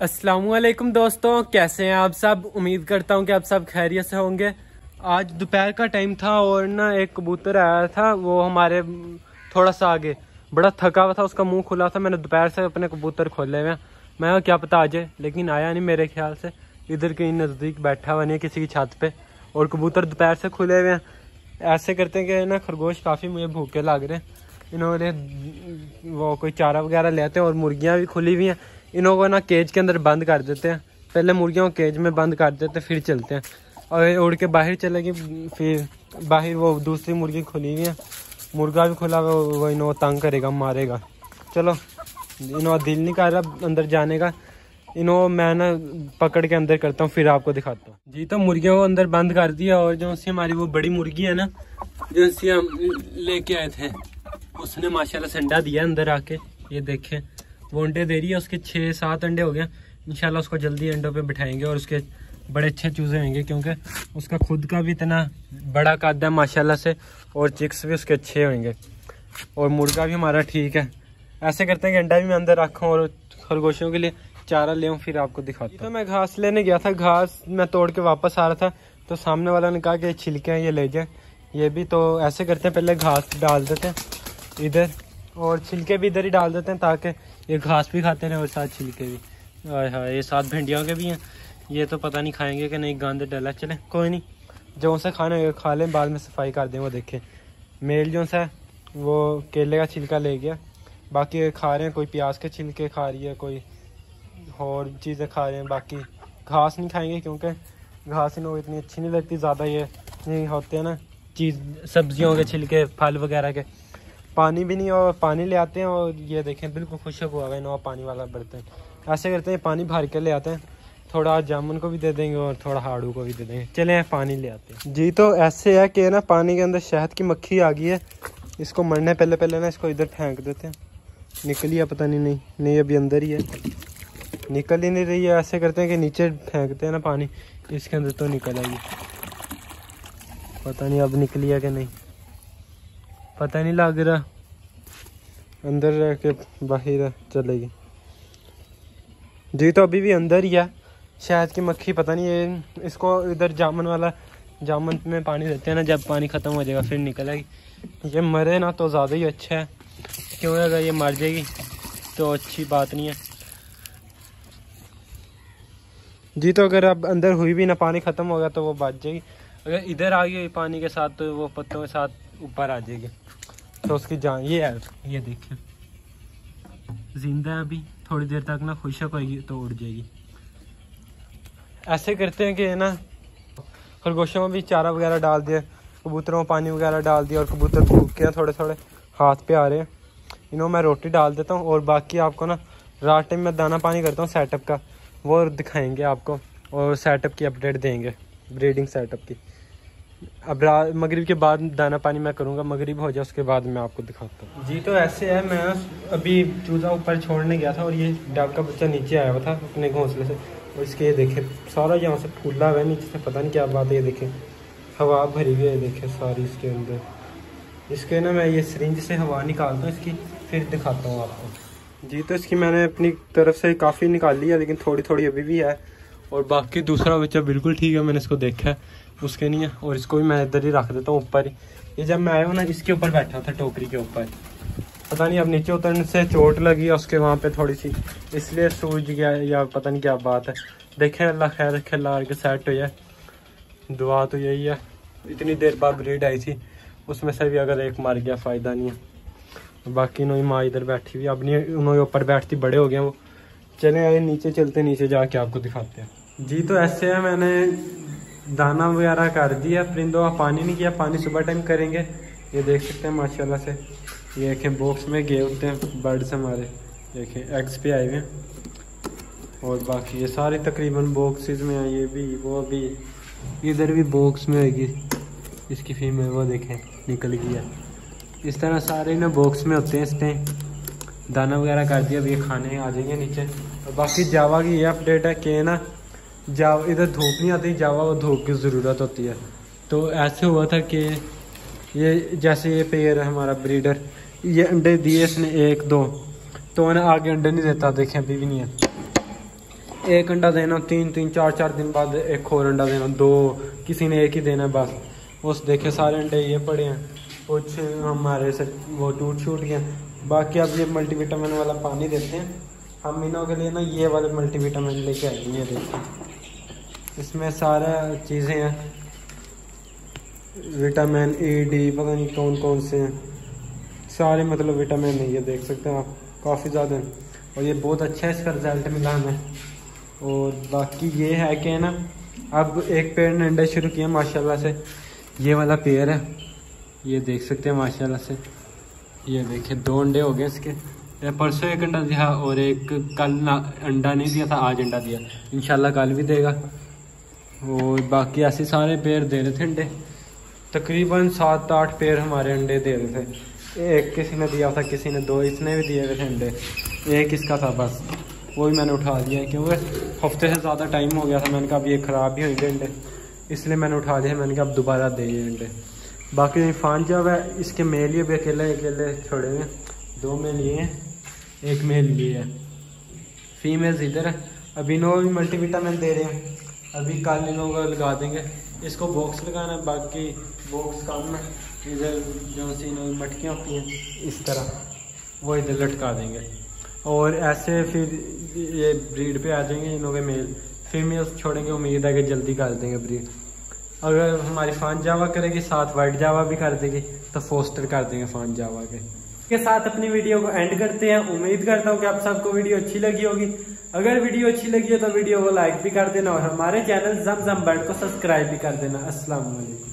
असलकुम दोस्तों, कैसे हैं आप सब? उम्मीद करता हूँ कि आप सब खैरियत से होंगे। आज दोपहर का टाइम था और ना एक कबूतर आया था, वो हमारे थोड़ा सा आगे, बड़ा थका हुआ था, उसका मुँह खुला था, मैंने दोपहर से अपने कबूतर खोले हुए मैं क्या पता आ जाए लेकिन आया नहीं मेरे ख्याल से। इधर कहीं नज़दीक बैठा हुआ नहीं किसी की छत पे। और कबूतर दोपहर से खुले हुए हैं। ऐसे करते हैं कि ना खरगोश काफ़ी मुझे भूखे लग रहे हैं। इन्होंने वो कोई चारा वगैरह लेते हैं और मुर्गियाँ भी खुली हुई हैं। इन्हों को ना केज के अंदर बंद कर देते हैं। पहले मुर्गियों को केज में बंद कर देते हैं फिर चलते हैं। और उड़ के बाहर चलेगी फिर बाहर वो दूसरी मुर्गी खुली हुई है। मुर्गा भी खुला हुआ, वो इन्हों तंग करेगा, मारेगा। चलो इन्हों दिल नहीं कर रहा अंदर जाने का। इन्हों मैं ना पकड़ के अंदर करता हूँ, फिर आपको दिखाता हूँ। जी तो मुर्गियों को अंदर बंद कर दिया और जो सी हमारी वो बड़ी मुर्गी है ना, जो सी हम लेके आए थे, उसने माशाल्लाह संडा दिया अंदर आके। ये देखें वो अंडे दे रही है उसके छः सात अंडे हो गए। इंशाल्लाह उसको जल्दी अंडों पे बिठाएँगे और उसके बड़े अच्छे चूजे होंगे क्योंकि उसका खुद का भी इतना बड़ा कद है माशाल्लाह से और चिक्स भी उसके अच्छे होंगे। और मुर्गा भी हमारा ठीक है। ऐसे करते हैं कि अंडा भी मैं अंदर रखूँ और खरगोशों के लिए चारा ले फिर आपको दिखाता तो मैं घास लेने गया था घास मैं तोड़ के वापस आ रहा था तो सामने वाला ने कहा कि छिलके हैं ये ले जाए। ये भी तो ऐसे करते हैं पहले घास डाल देते हैं इधर और छिलके भी इधर ही डाल देते हैं ताकि ये घास भी खाते रहे और साथ छिलके भी। आए हाँ ये साथ भिंडियों के भी हैं। ये तो पता नहीं खाएँगे कि नहीं, गंद डला चले, कोई नहीं। जो उनसे खाने खा लें, बाद में सफ़ाई कर दें, वो देखें। मेल जो सा वो केले का छिलका ले गया। बाकी खा रहे हैं, कोई प्याज के छिलके खा रही है, कोई और चीज़ें खा रहे हैं। बाकी घास नहीं खाएँगे, क्योंकि घास इन इतनी अच्छी नहीं लगती। ज़्यादा ये नहीं होते हैं ना, चीज़, सब्जियों के छिलके, फल वगैरह के। पानी भी नहीं, और पानी ले आते हैं, और ये देखें, बिल्कुल खुशक हुआ है नवा पानी वाला बर्तन। ऐसे करते हैं पानी भर के ले आते हैं। थोड़ा जामुन को भी दे देंगे, और थोड़ा हाड़ू को भी दे देंगे। चले पानी ले आते हैं। जी तो ऐसे है कि ना, पानी के अंदर शहद की मक्खी आ गई है। इसको मरने पहले पहले ना इसको इधर फेंक देते हैं। निकली है, पता नहीं नहीं नहीं, अभी अंदर ही है। निकल ही नहीं रही है, ऐसे करते हैं कि नीचे फेंकते हैं ना पानी। इसके अंदर तो निकल आएगी पता नहीं अब निकली है कि नहीं। पता नहीं लग रहा। अंदर रह के बाहर चलेगी जी तो अभी भी अंदर ही है। शहद की मक्खी, पता नहीं ये इसको इधर जामन वाला, जामन में पानी देते हैं ना, जब पानी ख़त्म हो जाएगा, फिर निकलेगी। ये मरे ना तो ज़्यादा ही अच्छा है। क्यों अगर ये मर जाएगी तो अच्छी बात नहीं है। जी तो अगर अब अंदर हुई भी ना, पानी ख़त्म हो गया तो वो बच जाएगी। अगर इधर आ गई पानी के साथ तो वो पत्तों के साथ ऊपर आ जाएगी। तो उसकी जान, ये है, ये देखिए ज़िंदा है अभी, थोड़ी देर तक ना खुशक होगी तो उड़ जाएगी। ऐसे करते हैं कि ना, खरगोशों में भी चारा वगैरह डाल दिया, कबूतरों में पानी वगैरह डाल दिया और कबूतर भूख के थोड़े थोड़े हाथ पे आ रहे हैं। इन्हों मैं रोटी डाल देता हूँ और बाकी आपको ना, रात टाइम में दाना पानी करता हूँ सेटअप का, वो दिखाएँगे आपको और सेटअप की अपडेट देंगे ब्रीडिंग सेटअप की। अब मगरिब के बाद दाना पानी मैं करूँगा मगरिब हो जाए उसके बाद मैं आपको दिखाता हूँ। जी तो ऐसे है मैं अभी चूजा ऊपर छोड़ने गया था और ये डब का बच्चा नीचे आया हुआ था अपने घोंसले से। और इसके ये देखे सारा यहाँ से फूला हुआ है नीचे से पता नहीं क्या बात है ये देखे। हवा भरी हुई है देखे सारी इसके अंदर। इसके ना मैं ये सरिंज से हवा निकालता हूँ इसकी फिर दिखाता हूँ आपको। जी तो इसकी मैंने अपनी तरफ़ से काफ़ी निकाल ली है लेकिन थोड़ी थोड़ी अभी भी है। और बाकी दूसरा बच्चा बिल्कुल ठीक है मैंने इसको देखा है। उसके नहीं है, और इसको भी मैं इधर ही रख देता हूँ ऊपर ही। ये जब मैं आया हूँ ना, इसके ऊपर बैठा था टोकरी के ऊपर। पता नहीं, अब नीचे उतरने से चोट लगी उसके वहाँ पे थोड़ी सी इसलिए सूझ गया या पता नहीं क्या बात है। देखें अल्लाह खैर रखे अल्लाह के सेट हो। जाए दुआ तो यही है। इतनी देर बाद ब्रीड आई थी, उसमें से भी अगर एक मर गया, फ़ायदा नहीं है। बाकी इन्होंने माँ इधर बैठी हुई, अब नहीं, उन्होंने ऊपर बैठती, बड़े हो गए वो। चले आए, नीचे चलते, नीचे जाके आपको दिखाते हैं। जी तो ऐसे है, मैंने दाना वगैरह कर दिया परिंदों का पानी नहीं किया, पानी सुबह टाइम करेंगे। ये देख सकते हैं, माशाल्लाह से। ये देखें बॉक्स में गए होते हैं बर्ड्स हमारे। देखें एग्स पे आए हुए हैं। और बाकी ये सारे तकरीबन बॉक्सेस में है, ये भी, वो भी। इधर भी बॉक्स में आएगी। इसकी फीमेल वो देखें, निकल गया। इस तरह सारे ना बॉक्स में होते हैं इस टाइम दाना वगैरह कर दिया अभी खाने आ जाएँगे नीचे। और बाकी जावा की ये अपडेट है कि ना जावा इधर धूप नहीं आती जावा वो धूप की ज़रूरत होती है। तो ऐसे हुआ था कि ये जैसे ये पेयर है हमारा ब्रीडर, ये अंडे दिए इसने एक, दो। तो मैंने आगे अंडे नहीं देता, देखे अभी भी नहीं है। एक अंडा देना, तीन तीन, चार चार दिन बाद एक और अंडा देना, दो, किसी ने एक ही देना बस। उस देखे सारे अंडे ये पड़े हैं। कुछ हमारे से वो टूट छूट गया बाकी अब ये मल्टीविटामिन वाला पानी देते हैं। हम इनों के लिए ना ये वाले मल्टीविटामिन लेके आए हैं देखिए इसमें सारा चीज़ें हैं। विटामिन ए, डी, पता नहीं कौन कौन से हैं। सारे मतलब विटामिन है, ये देख सकते हैं आप। काफ़ी ज़्यादा हैं। और ये बहुत अच्छा है, इसका रिज़ल्ट मिला हमें। और बाकी ये है कि ना, अब एक पेड़ ने अंडे शुरू किया, माशाल्लाह से। ये वाला पेड़ है। ये देख सकते हैं, माशाल्लाह से। ये देखिए दो अंडे हो गए इसके। परसों एक अंडा दिया और एक कल ना, अंडा नहीं दिया था, आज अंडा दिया। इंशाल्लाह कल भी देगा। और बाकी ऐसे सारे पेड़ दे रहे थे अंडे। तकरीबन सात आठ पेड़ हमारे अंडे दे रहे थे। एक किसी ने दिया था, किसी ने दो, इसने भी दिए हुए थे अंडे। एक इसका था बस। वो भी मैंने उठा दिया, क्योंकि हफ़्ते से ज़्यादा टाइम हो गया था, मैंने कहा अब ये ख़राब भी होंगे अंडे। इसलिए मैंने उठा दिया मैंने कहा अब दोबारा दे ये अंडे। बाकी फान जब है, इसके मेल ही भी अकेले अकेले छोड़े हुए। दो मेल लिए हैं, एक मेल लिए है। फीमेल्स इधर है। अभी नो भी मल्टीविटामिन दे रहे हैं। अभी कल इन लोगों, लगा देंगे। इसको बॉक्स लगाना है, बाकी बॉक्स कम है। इधर जो सी मटकियाँ होती हैं, इस तरह। वो इधर लटका देंगे। और ऐसे फिर ये ब्रीड पे आ जाएँगे इन लोग मेल फीमेल्स छोड़ेंगे। उम्मीद है कि जल्दी कर देंगे ब्रीड अगर हमारी फान जावा करेगी, साथ वाइट जावा भी कर देगी तो फोस्टर कर देंगे फान जावा के। के साथ अपनी वीडियो को एंड करते हैं। उम्मीद करता हूँ कि आप सबको वीडियो अच्छी लगी होगी। अगर वीडियो अच्छी लगी हो तो वीडियो को लाइक भी कर देना और हमारे चैनल जम जम बर्ड को सब्सक्राइब भी कर देना। वालेकुम